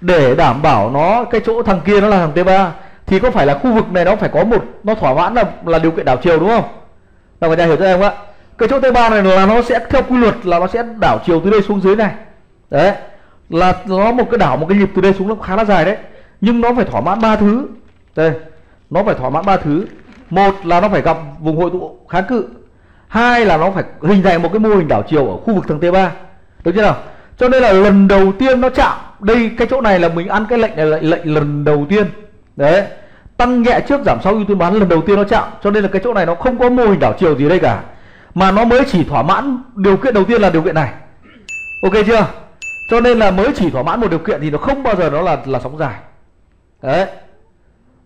để đảm bảo nó, cái chỗ thằng kia nó là thằng T3 thì có phải là khu vực này nó phải có một, nó thỏa mãn là là điều kiện đảo chiều đúng không? Nào người ta hiểu cho em ạ? Cái chỗ T3 này là nó sẽ theo quy luật là nó sẽ đảo chiều từ đây xuống dưới này. Đấy. Là nó một cái đảo, một cái nhịp từ đây xuống nó khá là dài đấy. Nhưng nó phải thỏa mãn ba thứ. Đây. Nó phải thỏa mãn ba thứ. Một là nó phải gặp vùng hội tụ kháng cự. Hai là nó phải hình thành một cái mô hình đảo chiều ở khu vực thằng T3. Được chưa nào? Cho nên là lần đầu tiên nó chạm. Đây, cái chỗ này là mình ăn cái lệnh này là lệnh lần đầu tiên. Đấy. Tăng nhẹ trước, giảm sau, ưu tiên bán. Lần đầu tiên nó chạm. Cho nên là cái chỗ này nó không có mô hình đảo chiều gì đây cả. Mà nó mới chỉ thỏa mãn điều kiện đầu tiên là điều kiện này. Ok chưa? Cho nên là mới chỉ thỏa mãn một điều kiện thì nó không bao giờ nó là là sóng dài. Đấy.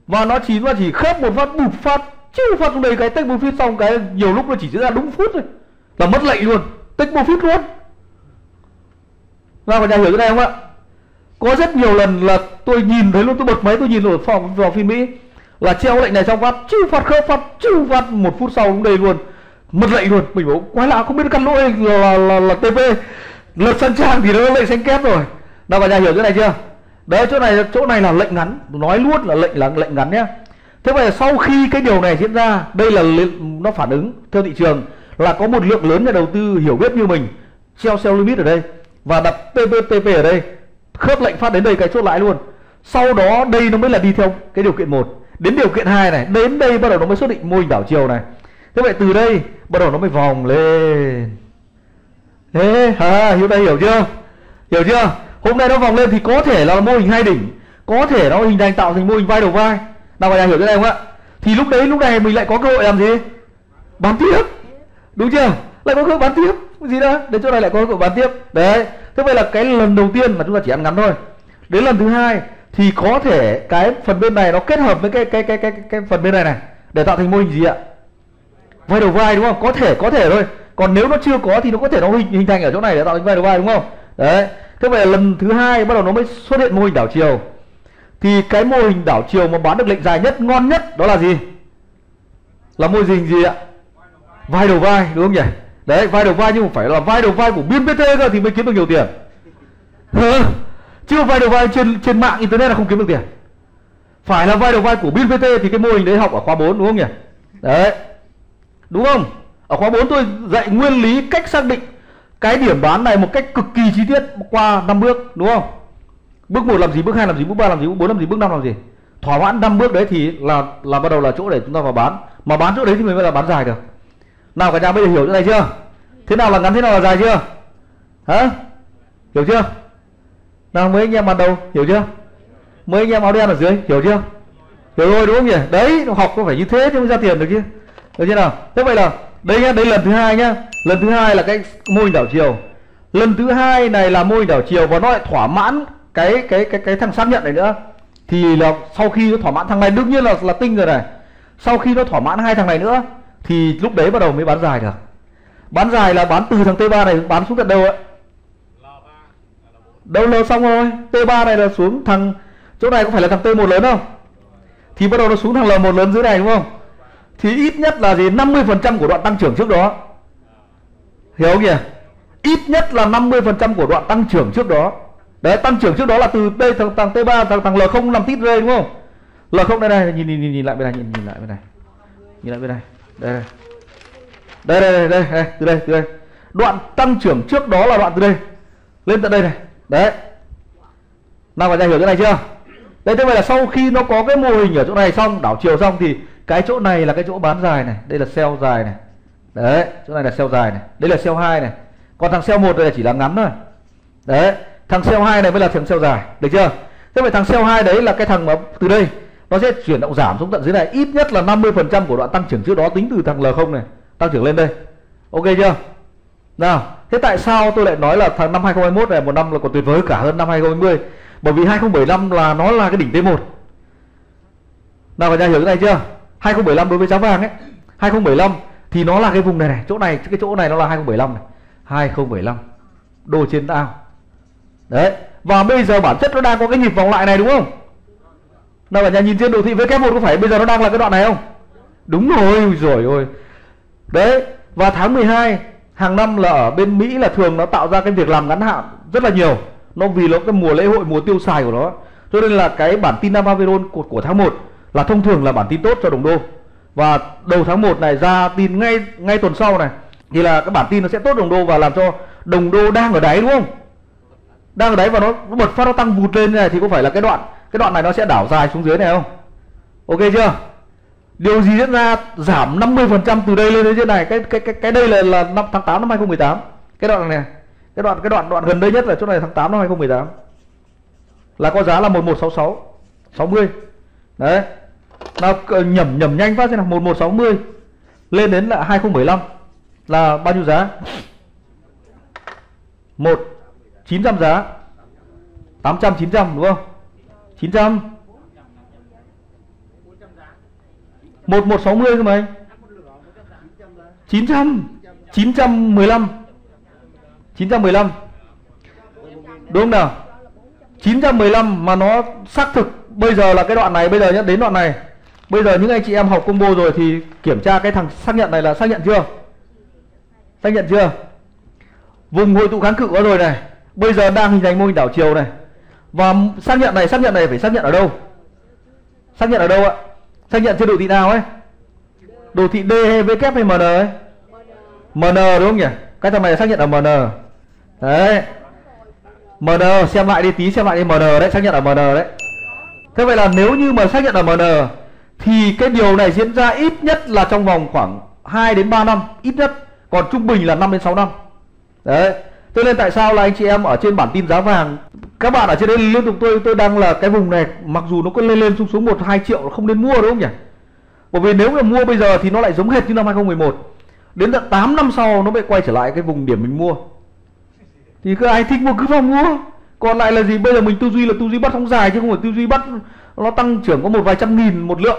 Và nó chỉ nó chỉ khớp một phát, bụp phát chiêu phát đây. Cái tích profit xong cái nhiều lúc nó chỉ diễn ra đúng phút thôi. Là mất lệnh luôn. Tích profit luôn. Vâng, nào cả nhà hiểu cái này không ạ? Có rất nhiều lần là tôi nhìn thấy luôn tôi bật máy tôi nhìn ở phòng vào phim mỹ là treo lệnh này xong phát chư phát khớp phát chư phát. Một phút sau cũng đây luôn mất lệnh luôn. Mình bảo quái lạ không biết căn lỗi là là, là, là tp lật sang trang thì nó lệnh xanh kép rồi. Nào cả nhà hiểu chỗ này chưa? Đấy chỗ này chỗ này là lệnh ngắn. Nói luôn là lệnh là lệnh ngắn nhé thế vậy sau khi cái điều này diễn ra đây là nó phản ứng. Theo thị trường là có một lượng lớn nhà đầu tư hiểu biết như mình treo sell limit ở đây và đặt PPTP ở đây. Khớp lệnh phát đến đây cái chốt lãi luôn. Sau đó đây nó mới là đi theo cái điều kiện một. Đến điều kiện hai này đến đây bắt đầu nó mới xác định mô hình đảo chiều này. Thế vậy từ đây bắt đầu nó mới vòng lên. Thế à, hiểu đây hiểu chưa? Hiểu chưa? Hôm nay nó vòng lên thì có thể là mô hình hai đỉnh. Có thể nó hình thành tạo thành mô hình vai đầu vai. Nào mọi hiểu cái này không ạ. Thì lúc đấy lúc này mình lại có cơ hội làm gì? Bán tiếp. Đúng chưa? Lại có cơ hội bán tiếp cái gì đó đến chỗ này lại có cơ bán tiếp. Đấy thế vậy là cái lần đầu tiên mà chúng ta chỉ ăn ngắn thôi. Đến lần thứ hai thì có thể cái phần bên này nó kết hợp với cái cái cái cái cái, cái phần bên này này để tạo thành mô hình gì ạ? Vai đầu vai đúng không? Có thể có thể thôi. Còn nếu nó chưa có thì nó có thể nó hình, hình thành ở chỗ này để tạo thành vai đầu vai đúng không? Đấy thế vậy là lần thứ hai bắt đầu nó mới xuất hiện mô hình đảo chiều. Thì cái mô hình đảo chiều mà bán được lệnh dài nhất ngon nhất đó là gì? Là mô hình gì ạ? Vai đầu vai đúng không nhỉ? Đấy, vai đầu vai nhưng mà phải là vai đầu vai của biên pt cơ thì mới kiếm được nhiều tiền. Chứ vai đầu vai trên trên mạng internet là không kiếm được tiền. Phải là vai đầu vai của biên pt thì cái mô hình đấy học ở khóa 4 đúng không nhỉ? Đấy. Đúng không? Ở khóa 4 tôi dạy nguyên lý cách xác định cái điểm bán này một cách cực kỳ chi tiết qua năm bước, đúng không? Bước một làm gì, bước hai làm gì, bước ba làm gì, bước bốn làm gì, bước năm làm gì? Thỏa mãn năm bước đấy thì là là bắt đầu là chỗ để chúng ta vào bán. Mà bán chỗ đấy thì mới là bán dài được nào, cả nhà bây giờ hiểu chỗ này chưa? Thế nào là ngắn, thế nào là dài chưa? Hả? Hiểu chưa? Nào, mấy anh em ban đầu, hiểu chưa? Mấy anh em áo đen ở dưới, hiểu chưa? Hiểu rồi, đúng không nhỉ? Đấy học có phải như thế chứ mới ra tiền được chứ. Được chưa nào? Thế vậy là, đây nhá, đây lần thứ hai nhá. Lần thứ hai là cái mô hình đảo chiều. Lần thứ hai này là mô hình đảo chiều và nó lại thỏa mãn cái cái cái cái thằng xác nhận này nữa. Thì là sau khi nó thỏa mãn thằng này, đương nhiên là là tinh rồi này. Sau khi nó thỏa mãn hai thằng này nữa thì lúc đấy bắt đầu mới bán dài được. Bán dài là bán từ thằng T3 này bán xuống tận đâu ạ? Đâu lơ xong rồi T3 này là xuống thằng chỗ này có phải là thằng T1 lớn không? Thì bắt đầu nó xuống thằng L1 lớn dưới này đúng không? Thì ít nhất là gì? 50% của đoạn tăng trưởng trước đó. Hiểu không nhỉ? Ít nhất là 50% của đoạn tăng trưởng trước đó. Đấy tăng trưởng trước đó là từ đây thằng thằng T3 thằng thằng L0 làm tít rơi đúng không? L0 đây này nhìn nhìn nhìn, nhìn lại bên này nhìn nhìn lại bên này. Nhìn lại bên này đây đây. Đây đây đây, đây. Từ đây từ đây. Đoạn tăng trưởng trước đó là đoạn từ đây. Lên tận đây này. Đấy. Nào cả nhà hiểu cái này chưa? Đây thế vậy là sau khi nó có cái mô hình ở chỗ này xong đảo chiều xong thì cái chỗ này là cái chỗ bán dài này. Đây là sell dài này. Đấy chỗ này là sell dài này. Đây là sell hai này. Còn thằng sell một đây là chỉ là ngắn thôi. Đấy thằng sell hai này mới là thằng sell dài. Được chưa? Thế vậy thằng sell hai đấy là cái thằng mà từ đây nó sẽ chuyển động giảm xuống tận dưới này, ít nhất là 50% của đoạn tăng trưởng trước đó tính từ thằng L0 này. Tăng trưởng lên đây. Ok chưa? Nào, thế tại sao tôi lại nói là thằng năm 2021 này một năm là còn tuyệt vời cả hơn năm 2020 bởi vì 2075 là nó là cái đỉnh T1 nào, cả nhà hiểu cái này chưa? 2075 đối với giá vàng ấy. 2075 thì nó là cái vùng này này, chỗ này, cái chỗ này nó là 2075 này. 2075 đô trên ao. Đấy, và bây giờ bản chất nó đang có cái nhịp vòng lại này đúng không? Nào cả nhà nhìn trên đồ thị VK1 có phải bây giờ nó đang là cái đoạn này không? Đúng rồi rồi ôi đấy và tháng 12 hàng năm là ở bên Mỹ là thường nó tạo ra cái việc làm ngắn hạn rất là nhiều. Nó vì nó cái mùa lễ hội mùa tiêu xài của nó. Cho nên là cái bản tin Navaveron của, của tháng 1 là thông thường là bản tin tốt cho đồng đô. Và đầu tháng 1 này ra tin ngay ngay tuần sau này thì là cái bản tin nó sẽ tốt đồng đô và làm cho đồng đô đang ở đáy đúng không? Đang ở đáy và nó, nó bật phát nó tăng vụt lên này thì có phải là cái đoạn cái đoạn này nó sẽ đảo dài xuống dưới này không? Ok chưa? Điều gì diễn ra giảm 50% từ đây lên đến trên này? Cái cái cái cái đây là là năm, tháng 8 năm 2018 cái đoạn này, cái đoạn cái đoạn đoạn gần đây nhất là chỗ này tháng 8 năm 2018 là có giá là 1166 60 đấy. Nào nhẩm nhẩm nhanh phát xem nào. 1160 lên đến là 2015 là bao nhiêu giá? 1 900 giá. 800 900 đúng không? 900 1160 cơ mà anh. 900 915 915 Đúng không nào? 915 mà nó xác thực Bây giờ là cái đoạn này, Bây giờ nhá, đến đoạn này. Bây giờ những anh chị em học combo rồi thì kiểm tra cái thằng xác nhận này là xác nhận chưa? Xác nhận chưa? Vùng hội tụ kháng cự có rồi này. Bây giờ đang hình thành mô hình đảo chiều này. Và xác nhận này, xác nhận này phải xác nhận ở đâu? Xác nhận ở đâu ạ? Xác nhận trên đồ thị nào ấy? Đồ thị D hay V hay MN ấy? MN đúng không nhỉ? Cái thằng này xác nhận ở MN Đấy. MN xem lại đi, tí xem lại đi MN đấy, xác nhận ở MN đấy. Thế vậy là nếu như mà xác nhận ở MN Thì cái điều này diễn ra ít nhất là trong vòng khoảng 2 đến 3 năm, Ít nhất. Còn trung bình là 5 đến 6 năm. Đấy. Cho nên tại sao là anh chị em ở trên bản tin giá vàng Các bạn ở trên đây liên tục tôi tôi đang là cái vùng này Mặc dù nó có lên lên xuống xuống 1 2 triệu không nên mua đúng không nhỉ? Bởi vì nếu mà mua bây giờ thì nó lại giống hệt như năm 2011 Đến tận 8 năm sau nó mới quay trở lại cái vùng điểm mình mua. Thì cứ ai thích mua cứ vào mua. Còn lại là gì? Bây giờ mình tư duy là tư duy bắt sóng dài chứ không phải tư duy bắt Nó tăng trưởng có một vài trăm nghìn một lượng.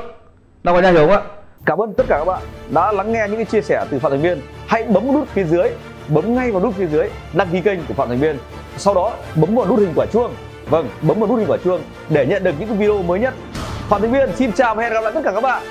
Nào cả nhà hiểu không ạ? Cảm ơn tất cả các bạn đã lắng nghe những cái chia sẻ từ Phạm Thành Viên. Hãy bấm nút phía dưới, bấm ngay vào nút phía dưới đăng ký kênh của Phạm Thành Viên. Sau đó bấm vào nút hình quả chuông. Vâng, bấm vào nút hình quả chuông để nhận được những video mới nhất. Phạm Thành Viên xin chào và hẹn gặp lại tất cả các bạn.